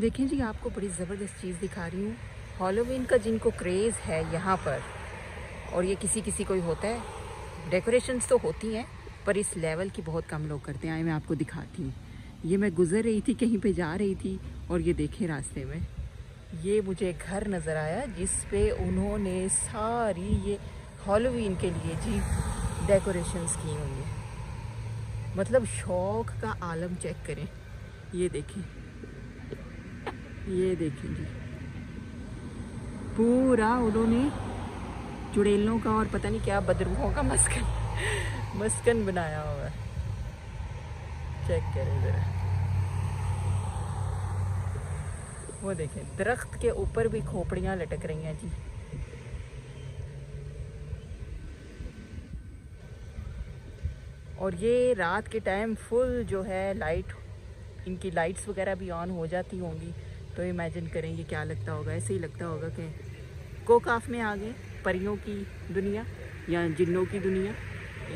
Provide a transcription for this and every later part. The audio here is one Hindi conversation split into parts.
देखें जी, आपको बड़ी ज़बरदस्त चीज़ दिखा रही हूँ। हॉलोविन का जिनको क्रेज़ है यहाँ पर, और ये किसी किसी को ही होता है डेकोरेशंस तो होती हैं, पर इस लेवल की बहुत कम लोग करते हैं। आए, मैं आपको दिखाती हूँ। ये मैं गुज़र रही थी, कहीं पे जा रही थी, और ये देखे रास्ते में। ये मुझे घर नज़र आया, जिस पे उन्होंने सारी ये हॉलोवीन के लिए जी डेकोरेशंस की हुई है मतलब शौक का आलम चेक करें। ये देखें। ये देखें जी पूरा उन्होंने चुड़ैलों का और पता नहीं क्या बदरूहों का मस्कन मस्कन बनाया हुआ है। चेक करें ज़रा वो देखें, दरख्त के ऊपर भी खोपड़ियाँ लटक रही हैं जी। और ये रात के टाइम फुल जो है लाइट इनकी लाइट्स वगैरह भी ऑन हो जाती होंगी। तो इमेजिन करेंगे क्या लगता होगा। ऐसे ही लगता होगा कि कोकाफ में आ गए, परियों की दुनिया या जिन्नों की दुनिया।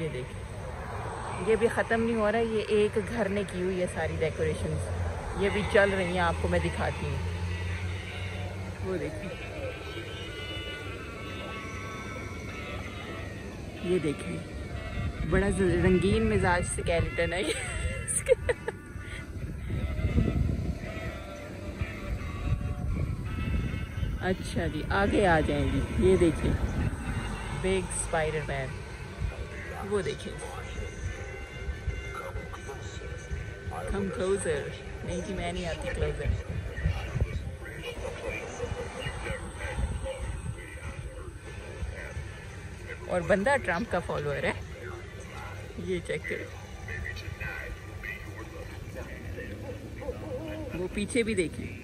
ये देखिए। ये भी ख़त्म नहीं हो रहा, ये एक घर ने की हुई है सारी डेकोरेशन ये भी चल रही हैं, आपको मैं दिखाती हूँ। वो देखिए। ये देखिए। बड़ा रंगीन मिजाज से कैलेटन है ये। अच्छा जी, आगे आ जाएँगी। ये देखिए। बिग स्पाइडर मैन वो देखिए। कम क्लोजर नहीं जी, मैं नहीं आती क्लोजर और बंदा ट्रंप का फॉलोअर है। ये चेक करें। वो पीछे भी देखिए।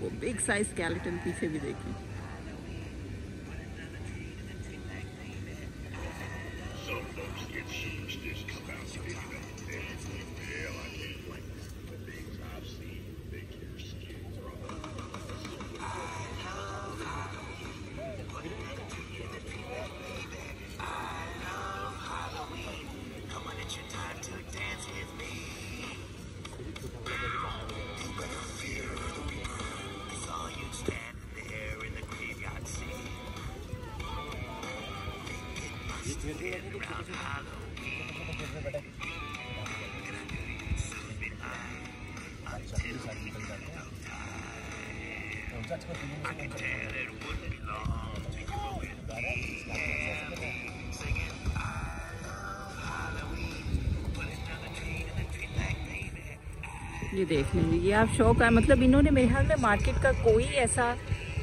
वो बिग साइज़ स्केलेटन पीछे भी देखिए ये देख लीजिए ये आप शौक है मतलब इन्होंने मेरे ख्याल में मार्केट का कोई ऐसा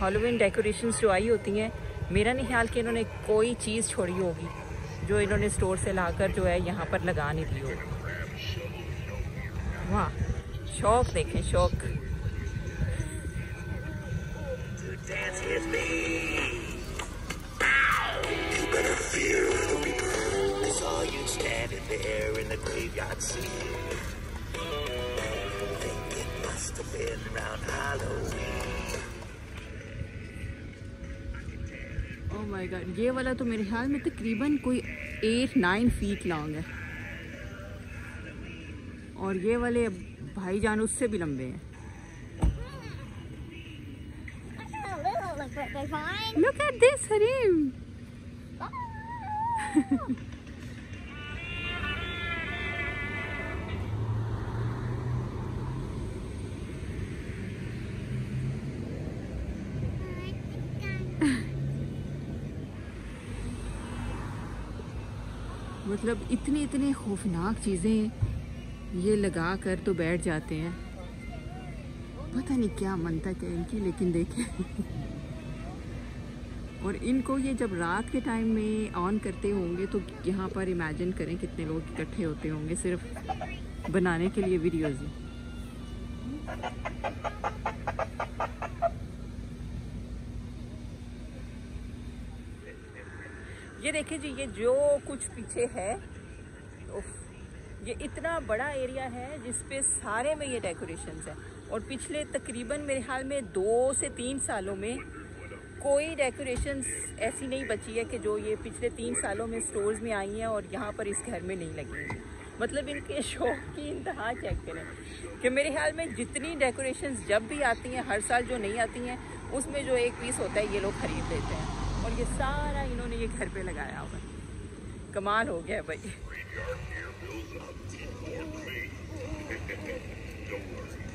हॉलोविन डेकोरेशन जो आई होती हैं, मेरा नहीं ख्याल कि इन्होंने कोई चीज़ छोड़ी होगी। जो इन्होंने स्टोर से लाकर जो है यहाँ पर लगा नहीं दी हो। वाह, शौक देखें, शौक। Oh माय गॉड ये वाला तो मेरे ख्याल में तकरीबन कोई एट नाइन फीट लॉन्ग है। और ये वाले भाई जान उससे भी लंबे हैं। Look at this, Harim. मतलब इतनी इतनी खौफनाक चीज़ें ये लगा कर तो बैठ जाते हैं। पता नहीं क्या मनता है इनकी, लेकिन देखें। और इनको ये जब रात के टाइम में ऑन करते होंगे तो यहाँ पर इमेजिन करें कितने लोग इकट्ठे होते होंगे सिर्फ़ बनाने के लिए वीडियोज़ ये देखिए जी, ये जो कुछ पीछे है ये इतना बड़ा एरिया है जिसपे सारे में ये डेकोरेशंस है। और पिछले तकरीबन मेरे ख्याल में दो से तीन सालों में कोई डेकोरेशंस ऐसी नहीं बची है कि जो ये पिछले तीन सालों में स्टोर्स में आई हैं और यहाँ पर इस घर में नहीं लगी हैं मतलब इनके शौक की इंतहा चेक करें कि मेरे ख्याल में जितनी डेकोरेशंस जब भी आती हैं, हर साल जो नहीं आती हैं, उसमें जो एक पीस होता है, ये लोग ख़रीद लेते हैं। और ये सारा इन्होंने ये घर पे लगाया हुआ। कमाल हो गया भाई।